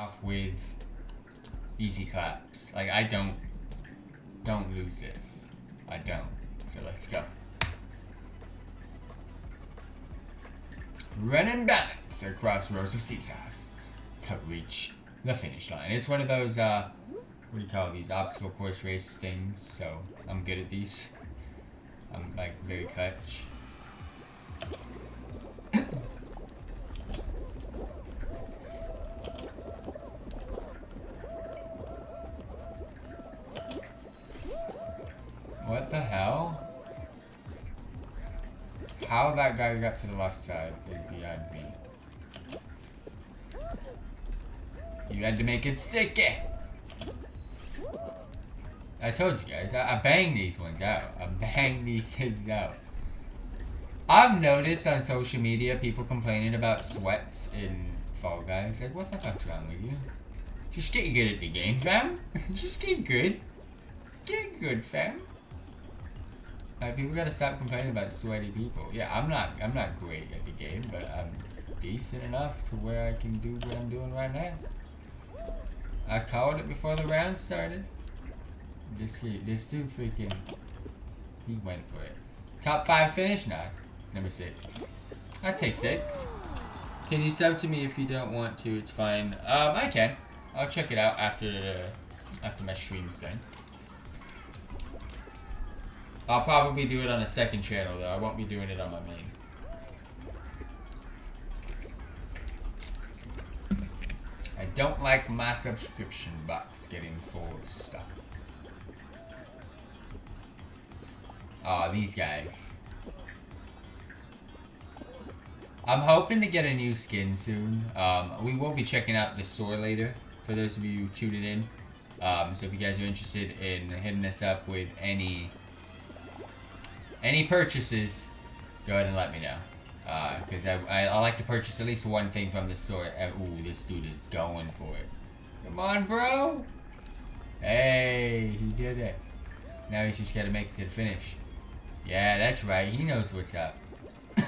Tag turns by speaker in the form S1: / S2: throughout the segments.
S1: off with easy claps. Like, I don't, don't lose this. I don't. So let's go. Run and balance across rows of seesaws to reach the finish line. It's one of those, uh, what do you call these, obstacle course race things, so I'm good at these. I'm, like, very clutch. To the left side is beyond me. You had to make it sticky. I told you guys, I, I bang these ones out. I bang these things out. I've noticed on social media people complaining about sweats in Fall Guys. Like, what the fuck's wrong with you? Just get good at the game, fam. Just get good. Get good, fam. Like, people gotta stop complaining about sweaty people. Yeah, I'm not, I'm not great at the game, but I'm decent enough to where I can do what I'm doing right now. I called it before the round started. This this dude freaking, he went for it. Top five finish? Nah, number six. I take six. Can you sub to me if you don't want to? It's fine. Um, I can. I'll check it out after the, after my stream's done. I'll probably do it on a second channel though. I won't be doing it on my main. I don't like my subscription box getting full of stuff. Aw, oh, these guys. I'm hoping to get a new skin soon. Um, we will be checking out the store later, for those of you tuning in. Um, so if you guys are interested in hitting us up with any any purchases, go ahead and let me know. Because uh, I, I, I, like to purchase at least one thing from the store. Uh, ooh, this dude is going for it. Come on, bro. Hey, he did it. Now he's just got to make it to the finish. Yeah, that's right. He knows what's up.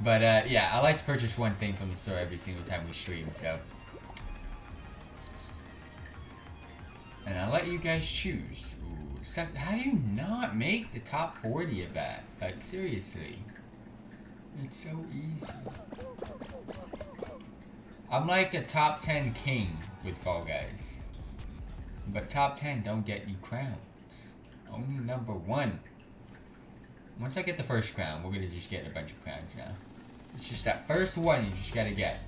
S1: but, uh, yeah, I like to purchase one thing from the store every single time we stream, so. And I'll let you guys choose. How do you not make the top 40 of that? Like, seriously. It's so easy. I'm like a top 10 king with Fall Guys. But top 10 don't get you crowns. Only number one. Once I get the first crown, we're gonna just get a bunch of crowns now. It's just that first one you just gotta get.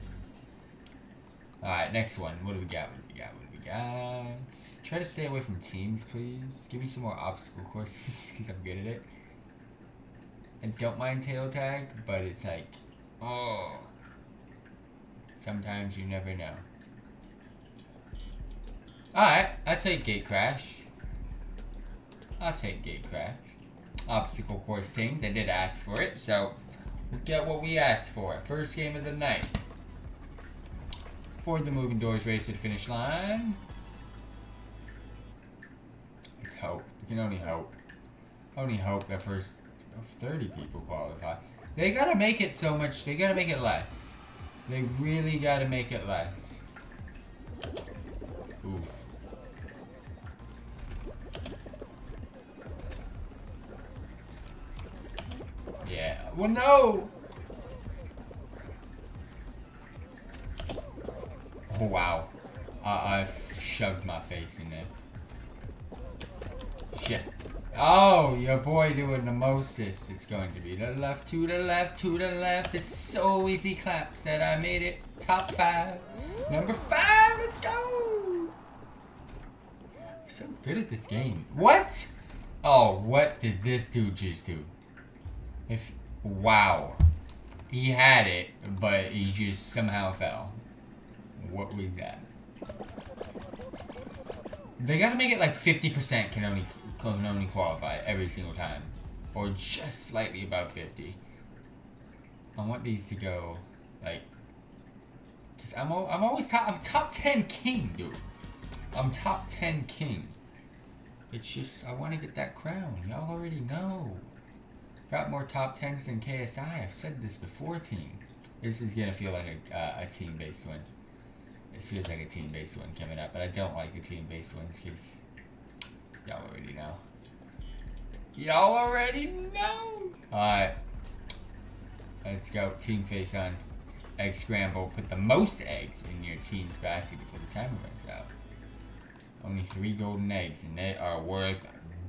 S1: Alright, next one. What do we got? Got? Try to stay away from teams, please. Give me some more obstacle courses, because I'm good at it. I don't mind tail tag, but it's like, oh. Sometimes you never know. Alright, I'll take Gate Crash. I'll take Gate Crash. Obstacle course things, I did ask for it, so we get what we asked for. First game of the night. The Moving Doors race to the finish line. It's hope. We can only hope. Only hope that first 30 people qualify. They gotta make it so much, they gotta make it less. They really gotta make it less. Oof. Yeah. Well, no! There. Shit. Oh, your boy doing the mostest. It's going to be the left, to the left, to the left. It's so easy claps that I made it top five. Number five, let's go. so good at this game. What? Oh, what did this dude just do? If, wow. He had it, but he just somehow fell. What was that? They gotta make it like 50% can only can only qualify every single time. Or just slightly above 50. I want these to go, like... Because I'm, I'm always top, I'm top 10 king, dude. I'm top 10 king. It's just, I want to get that crown. Y'all already know. Got more top 10s than KSI. I've said this before, team. This is going to feel like a, uh, a team-based win. This feels like a team-based one coming up, but I don't like the team-based ones because y'all already know. Y'all already know. All right, let's go. Team face on. Egg scramble. Put the most eggs in your team's basket before the timer runs out. Only three golden eggs, and they are worth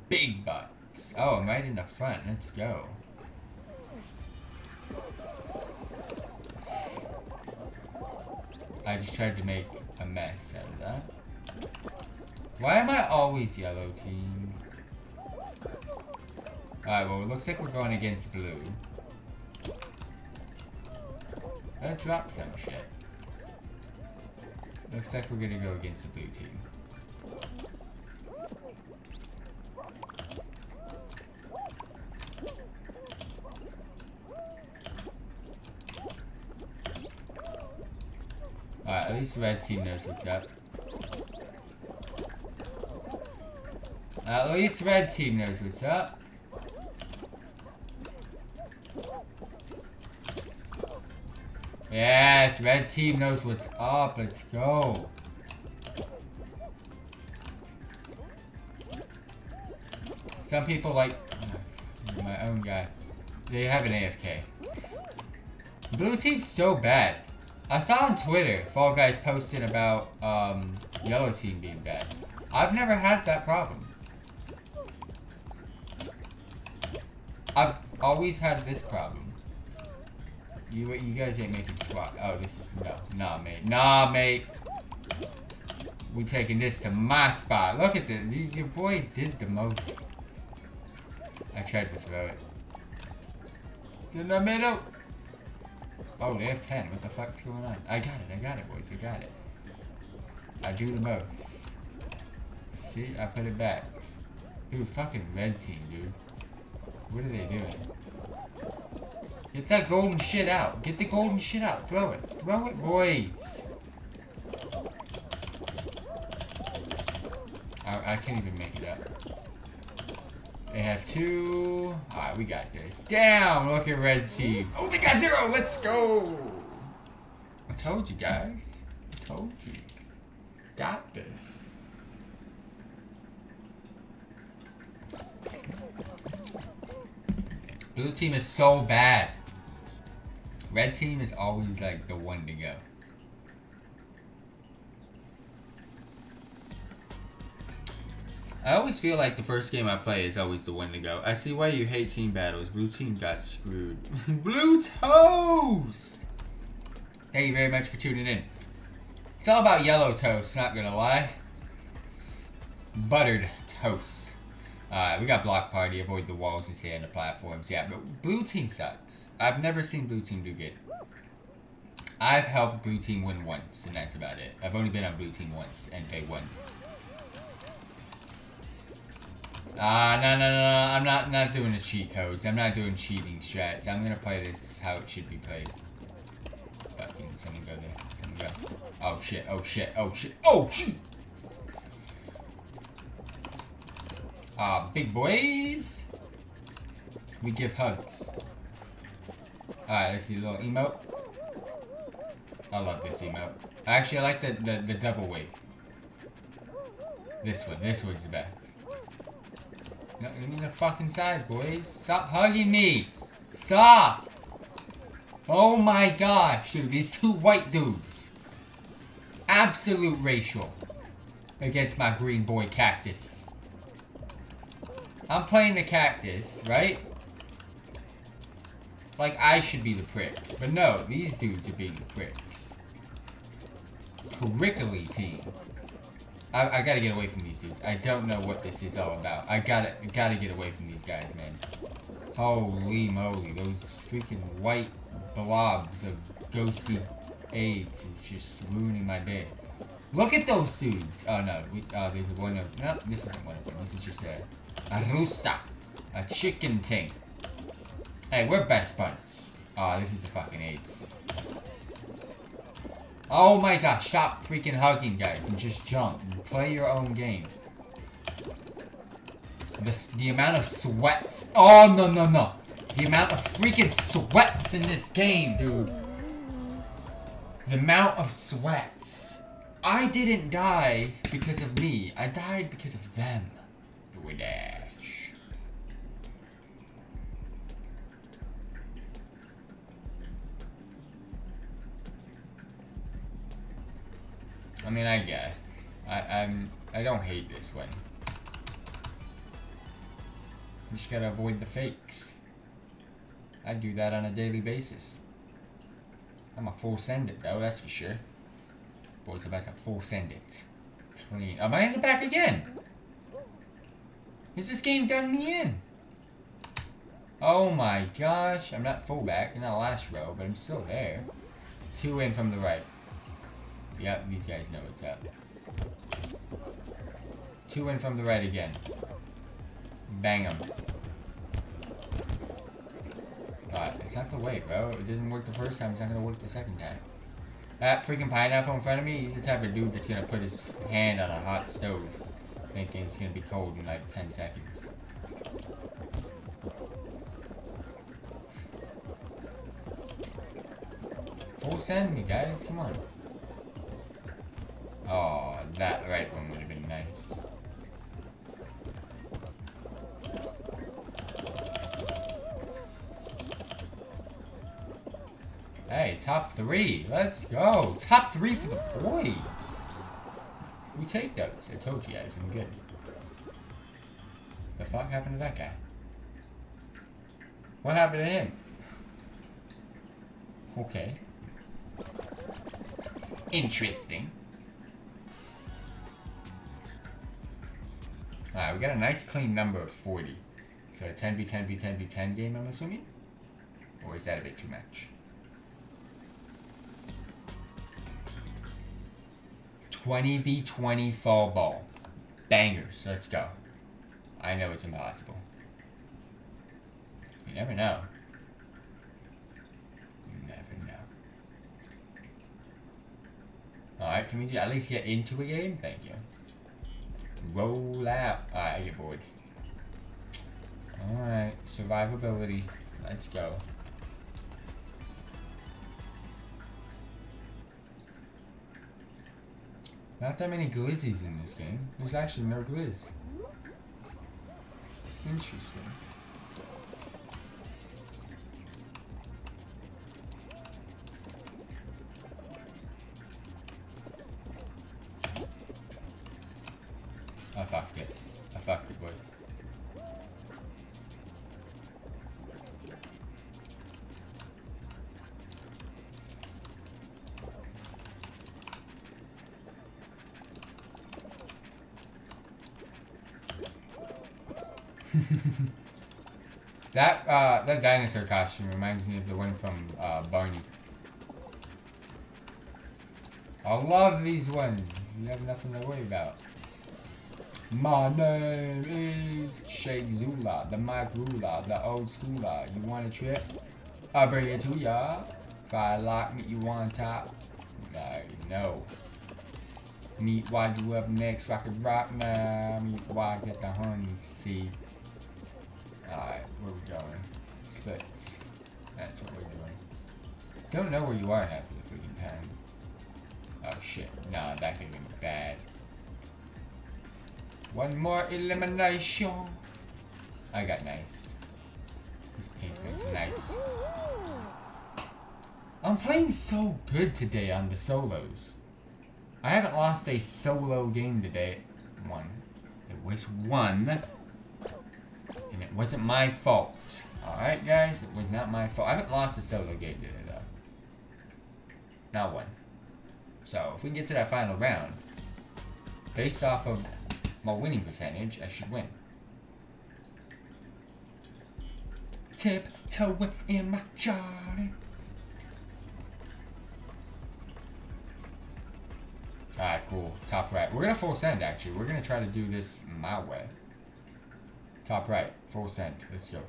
S1: big bucks. Oh, I'm right in the front. Let's go. I just tried to make a mess out of that. Why am I always yellow team? Alright, well, it looks like we're going against blue. Let's drop some shit. Looks like we're gonna go against the blue team. Least red team knows what's up. At least red team knows what's up. Yes, red team knows what's up. Let's go. Some people like my own guy. They have an AFK. Blue team's so bad. I saw on Twitter, Fall Guys posted about um, Yellow Team being bad. I've never had that problem. I've always had this problem. You you guys ain't making squat. Oh, this is no, nah, mate, nah, mate. We taking this to my spot. Look at this. Your boy did the most. I tried to throw it. It's in the middle. Oh, they have 10. What the fuck's going on? I got it. I got it, boys. I got it. I do the most. See? I put it back. Dude, fucking red team, dude. What are they doing? Get that golden shit out. Get the golden shit out. Throw it. Throw it, boys. I, I can't even make it up. They have two. Alright, we got this. Damn, look at red team. Oh, they got zero. Let's go. I told you guys. I told you. Got this. Blue team is so bad. Red team is always like the one to go. I always feel like the first game I play is always the one to go. I see why you hate team battles. Blue team got screwed. Blue toast! Thank you very much for tuning in. It's all about yellow toast, not gonna lie. Buttered toast. Uh, we got block party, avoid the walls and stay on the platforms. Yeah, but blue team sucks. I've never seen blue team do good. I've helped blue team win once, and that's about it. I've only been on blue team once, and they won. Ah, uh, no, no, no, no, I'm not, not doing the cheat codes. I'm not doing cheating strats. I'm gonna play this how it should be played. Fucking, someone go there. Someone go. Oh shit, oh shit, oh shit, oh shit! Ah, uh, big boys! We give hugs. Alright, let's see a little emote. I love this emote. Actually, I like the, the, the double wave. This one, this one's the best. No, give me the fucking side, boys. Stop hugging me. Stop. Oh my gosh, dude. These two white dudes. Absolute racial. Against my green boy cactus. I'm playing the cactus, right? Like I should be the prick. But no, these dudes are being the pricks. Prickly team. I, I, gotta get away from these dudes. I don't know what this is all about. I gotta gotta get away from these guys, man. Holy moly, those freaking white blobs of ghosty AIDS is just ruining my day. Look at those dudes. Oh no, we, oh, there's one of no, this isn't one of them. This is just a a rooster, a chicken thing. Hey, we're best buds. Oh, this is the fucking AIDS. Oh my gosh, stop freaking hugging, guys, and just jump. And play your own game. The, the amount of sweats. Oh, no, no, no. The amount of freaking sweats in this game, dude. The amount of sweats. I didn't die because of me. I died because of them. Dash. I mean, I guess. I, I'm. I don't hate this one. You just gotta avoid the fakes. I do that on a daily basis. I'm a full send it though, that's for sure. Boys about to full send it. Clean. Am I in the back again? Is this game done me in? Oh my gosh. I'm not full back, in the last row, but I'm still there. Two in from the right. Yep, these guys know what's up. Two in from the right again. Bang them. It's not the way, bro. It didn't work the first time, it's not gonna work the second time. That freaking pineapple in front of me, he's the type of dude that's gonna put his hand on a hot stove, thinking it's gonna be cold in like 10 seconds. Full send me, guys, come on. Oh, that right one would have been nice. Hey, top three. Let's go. Top three for the boys. We take those. I told you guys I'm good. The fuck happened to that guy? What happened to him? Okay. Interesting. Alright, we got a nice clean number of 40. So a 10v10 v10 v10 game, I'm assuming? Or is that a bit too much? 20v20 fall ball. Bangers. Let's go. I know it's impossible. You never know. You never know. Alright, can we at least get into a game? Thank you. Roll out. Alright, I get bored. Alright, survivability. Let's go. Not that many glizzies in this game. There's actually no glizz. Interesting. Dinosaur costume reminds me of the one from uh, Barney. I love these ones. You have nothing to worry about. My name is Sheikh Zula, the Mike Ruler, the old schooler. You want a trip? I'll bring it to ya. If I like me, you want top? No, no. Meet why you up next, rocket rock now. Meet why I get the honey seed. Alright, where we going? Splits. That's what we're doing. Don't know where you are half the freaking time. Oh shit. Nah, that could be bad. One more elimination. I got nice. This pavement's nice. I'm playing so good today on the solos. I haven't lost a solo game today. One. It was one. And it wasn't my fault. Alright, guys? It was not my fault. I haven't lost a solo game today, though. Not one. So, if we get to that final round, based off of my winning percentage, I should win. Tiptoe in my Charlie. Alright, cool. Top right. We're gonna full send, actually. We're gonna try to do this my way. Top right. Full send. Let's go.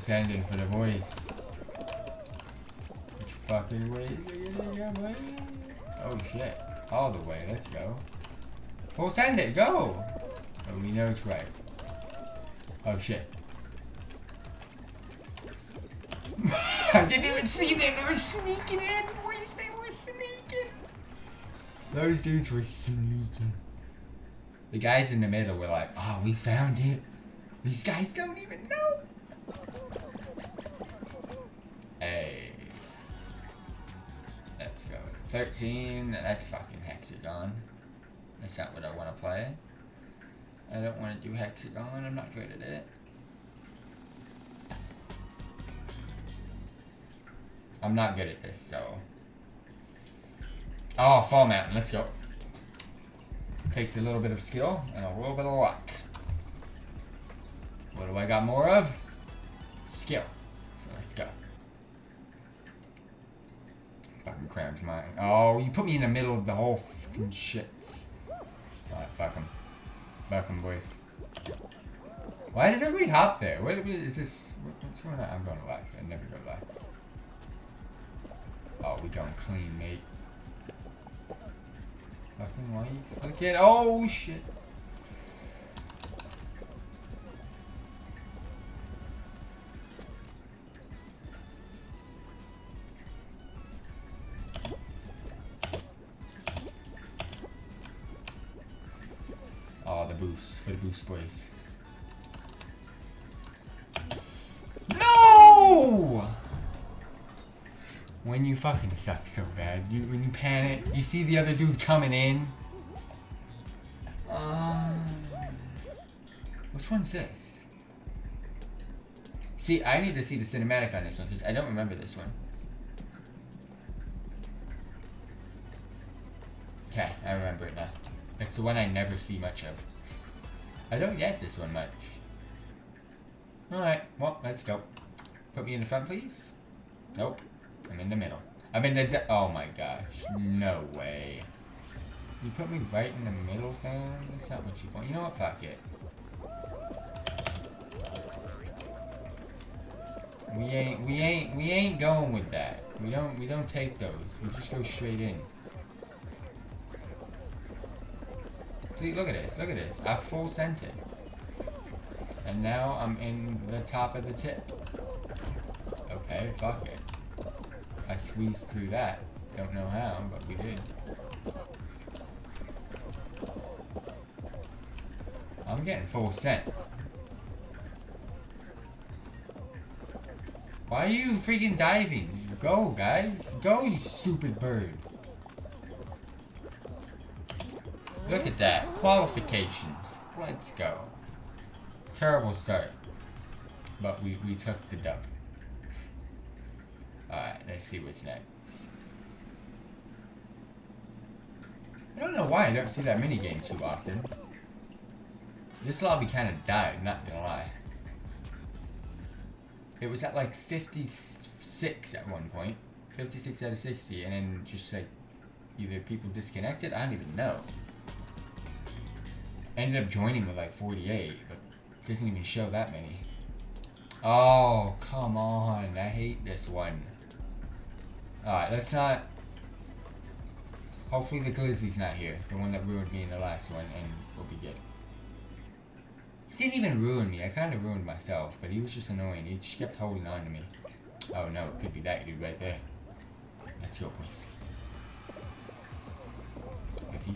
S1: Sending for the boys. Fucking way? Oh shit. All the way, let's go. Full send it, go! Oh, we know it's right. Oh shit. I didn't even see them, they were sneaking in, boys, they were sneaking! Those dudes were sneaking. The guys in the middle were like, oh, we found it. These guys don't even know. 13, that's fucking Hex-A-Gone. That's not what I want to play. I don't want to do Hex-A-Gone, I'm not good at it. I'm not good at this, so. Oh, Fall Mountain, let's go. Takes a little bit of skill and a little bit of luck. What do I got more of? Skill. So let's go. Fucking crammed mine. Oh, you put me in the middle of the whole fucking shits. Alright, fuck them. Fuck them, boys. Why does everybody hop there? What is this? What's going on? I'm going to lie. I never go to lie. Oh, we going clean, mate. Fucking. Look at oh shit. Boys. No! When you fucking suck so bad, you when you panic, you see the other dude coming in. Um, which one's this? See, I need to see the cinematic on this one because I don't remember this one. Okay, I remember it now. It's the one I never see much of. I don't get this one much. Alright, well, let's go. Put me in the front, please. Nope. I'm in the middle. I'm in the... Oh my gosh. No way. You put me right in the middle, fam? That's not what you want. You know what? Fuck it. We ain't, we ain't, we ain't going with that. We don't, we don't take those. We just go straight in. See, look at this, look at this. I full sent it. And now I'm in the top of the tip. Okay, fuck it. I squeezed through that. Don't know how, but we did. I'm getting full sent. Why are you freaking diving? Go, guys. Go, you stupid bird. Look at that. Qualifications. Let's go. Terrible start. But we, we took the dub. Alright, let's see what's next. I don't know why I don't see that minigame too often. This lobby kind of died, not gonna lie. It was at like 56 at one point. 56 out of 60, and then just like either people disconnected, I don't even know. Ended up joining with like 48, but doesn't even show that many. Oh, come on. I hate this one. Alright, let's not... Hopefully the Glizzy's not here. The one that ruined me in the last one, and we'll be good. He didn't even ruin me. I kind of ruined myself, but he was just annoying. He just kept holding on to me. Oh no, it could be that dude right there. Let's go, please.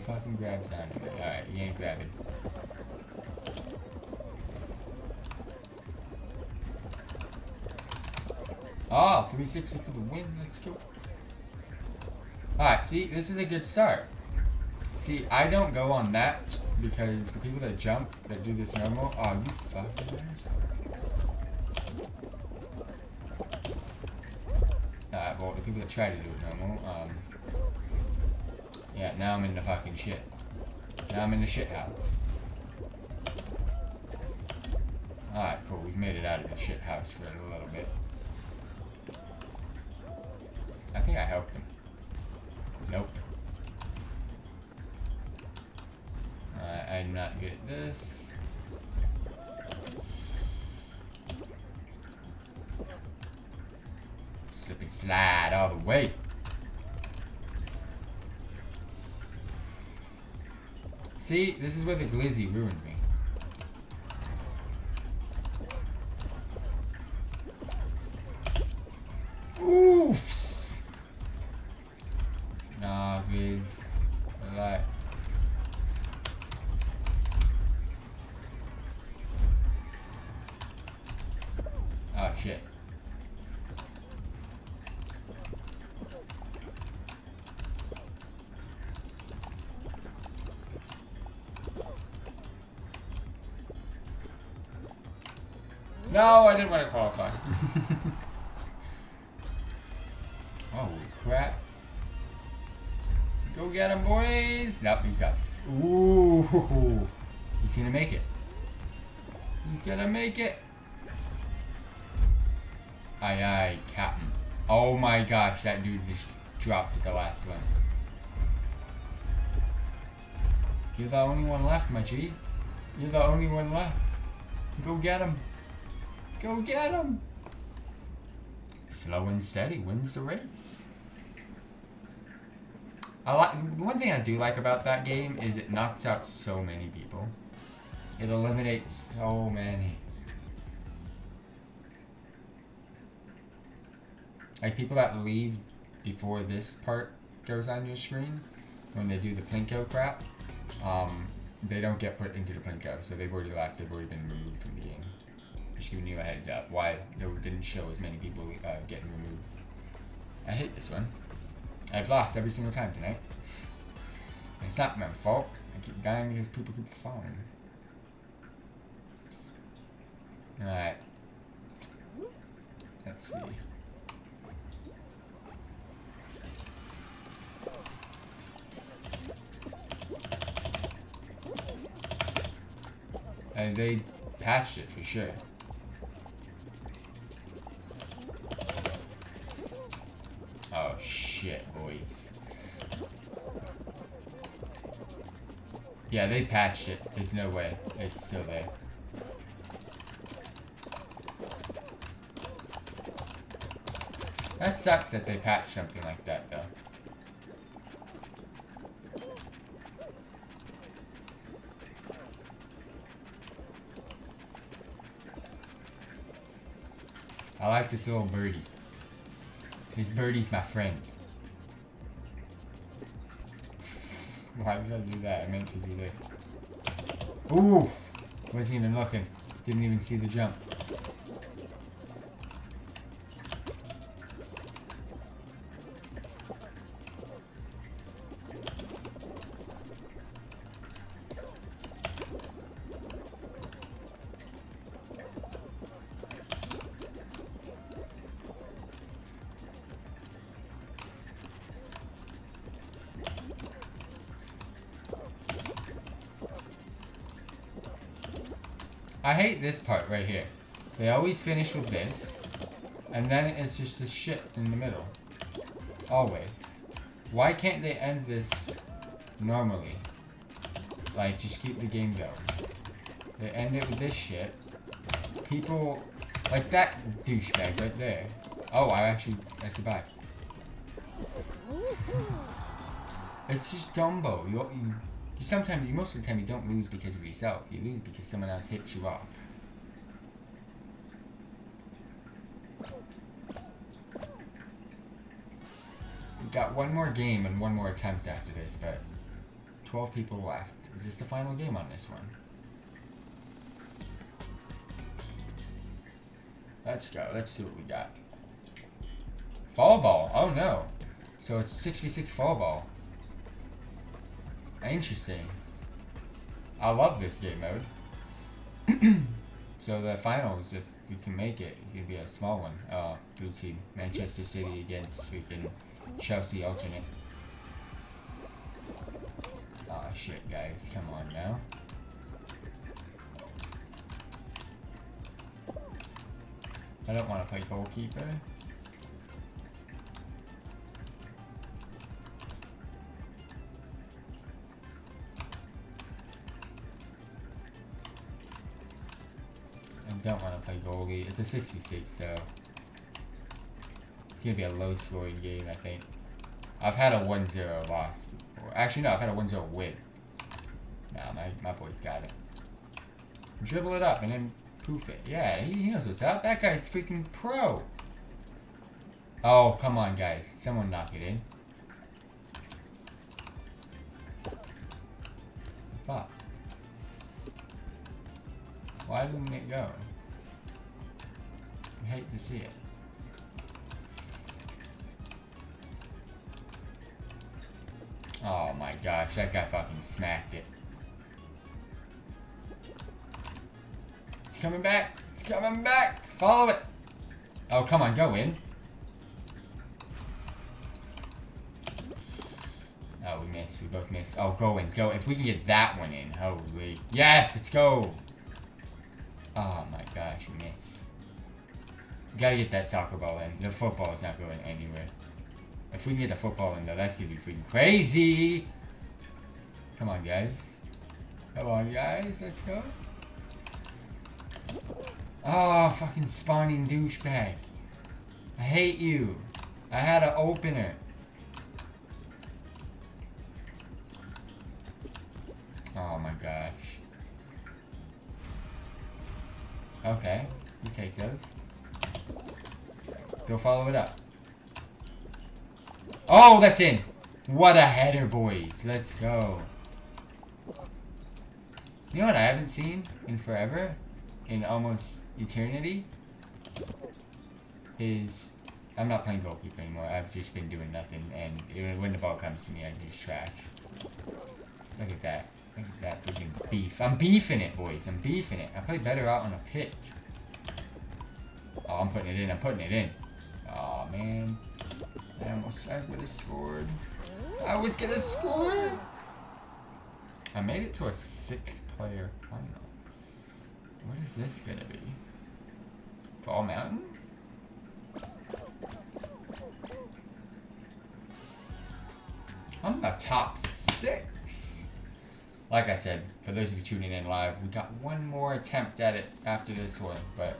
S1: Fucking grabs onto me. Alright, you ain't grabbing. Oh, 360 for the win. Let's go. Alright, see, this is a good start. See, I don't go on that because the people that jump, that do this normal, oh, you fucking. Alright, well, the people that try to do it normal, um, yeah, now I'm in the fucking shit. Now I'm in the shit house. Alright, cool, we've made it out of the shit house for a little bit. I think I helped him. Nope. Uh, I'm not good at this. slip and slide all the way. See, this is where the glizzy ruined me. Aye aye, Captain. Oh my gosh, that dude just dropped at the last one. You're the only one left, my G. You're the only one left. Go get him. Go get him. Slow and steady wins the race. I like one thing I do like about that game is it knocks out so many people. It eliminates so many. Like people that leave before this part goes on your screen, when they do the Plinko crap, um, they don't get put into the Plinko, so they've already left, they've already been removed from the game. Just giving you a heads up why there didn't show as many people uh, getting removed. I hate this one. I've lost every single time tonight. It's not my fault. I keep dying because people keep falling. Alright. Let's see. And they patched it for sure. Oh shit, boys. Yeah, they patched it. There's no way. It's still there. That sucks that they patched something like that, though. I like this little birdie. This birdie's my friend. Why did I do that? I meant to do that. Ooh! Wasn't even looking. Didn't even see the jump. This part right here. They always finish with this, and then it's just a shit in the middle. Always. Why can't they end this normally? Like, just keep the game going. They end it with this shit. People, like that douchebag right there. Oh, I actually, I survived. It's just Dumbo. You, you you sometimes, you most of the time, you don't lose because of yourself. You lose because someone else hits you off. Got one more game and one more attempt after this, but 12 people left. Is this the final game on this one? Let's go. Let's see what we got. Fall ball. Oh no. So it's 6v6 fall ball. Interesting. I love this game mode. so the finals, if we can make it, it could be a small one. Uh, blue team. Manchester City against freaking Chelsea alternate. Oh shit, guys. Come on now. I don't want to play goalkeeper. I don't want to play goalie. It's a 66, so gonna be a low scoring game, I think. I've had a 1-0 loss before. Actually, no, I've had a 1-0 win. Nah, my, my boy's got it. Dribble it up and then poof it. Yeah, he, he knows what's up. That guy's freaking pro. Oh, come on, guys. Someone knock it in. Coming back. It's coming back. Follow it. Oh, come on, go in. Oh, we missed. We both missed. Oh, go in. Go. If we can get that one in. Holy. Yes, let's go. Oh my gosh, we missed. Gotta get that soccer ball in. The football is not going anywhere. If we can get the football in though, that's gonna be freaking crazy. Come on, guys. Come on, guys. Let's go. Oh, fucking spawning douchebag. I hate you. I had to open it. Oh my gosh. Okay, you take those. Go follow it up. Oh, that's in. What a header, boys. Let's go. You know what I haven't seen in forever? In almost eternity? Is... I'm not playing goalkeeper anymore. I've just been doing nothing. And when the ball comes to me, I just trash. Look at that. Look at that freaking beef. I'm beefing it, boys. I'm beefing it. I play better out on a pitch. Oh, I'm putting it in. I'm putting it in. Oh, man. I almost I would have scored. I was gonna score. I made it to a six-player final. What is this gonna be? Fall Mountain? I'm the top six. Like I said, for those of you tuning in live, we got one more attempt at it after this one, but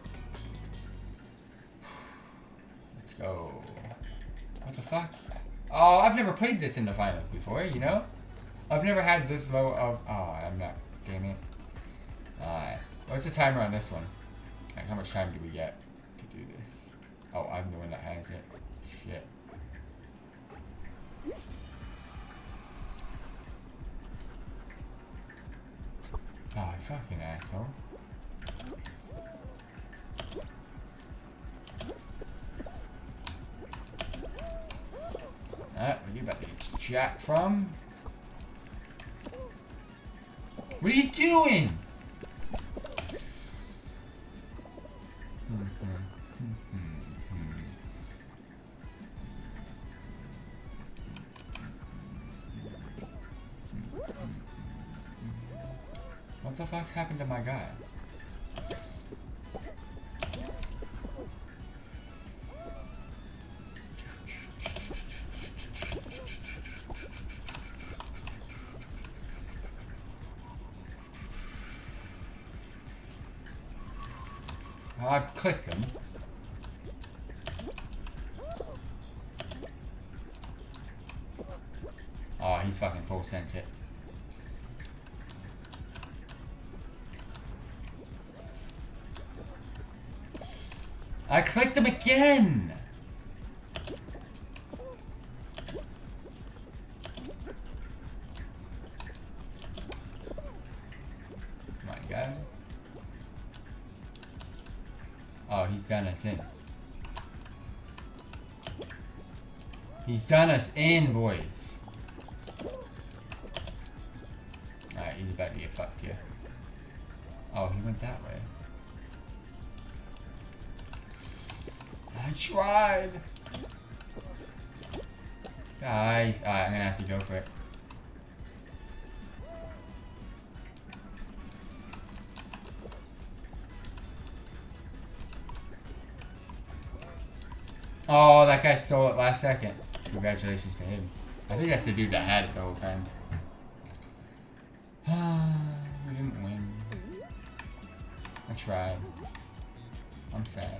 S1: let's go. What the fuck? Oh, I've never played this in the finals before, you know? I've never had this low of... Oh, I'm not... Damn it. Alright. What's the timer on this one? Like, how much time do we get to do this? Oh, I'm the one that has it. Shit. Oh, fucking asshole. Ah, you about to get from? What are you doing? I clicked them. Oh, ah, he's fucking full sent it. I clicked them again! In. He's done us in, boys. Alright, he's about to get fucked here. Oh, he went that way. I tried. Guys, alright, I'm gonna have to go for it. Oh, that guy stole it last second. Congratulations to him. I think that's the dude that had it the whole time. we didn't win. I tried. I'm sad.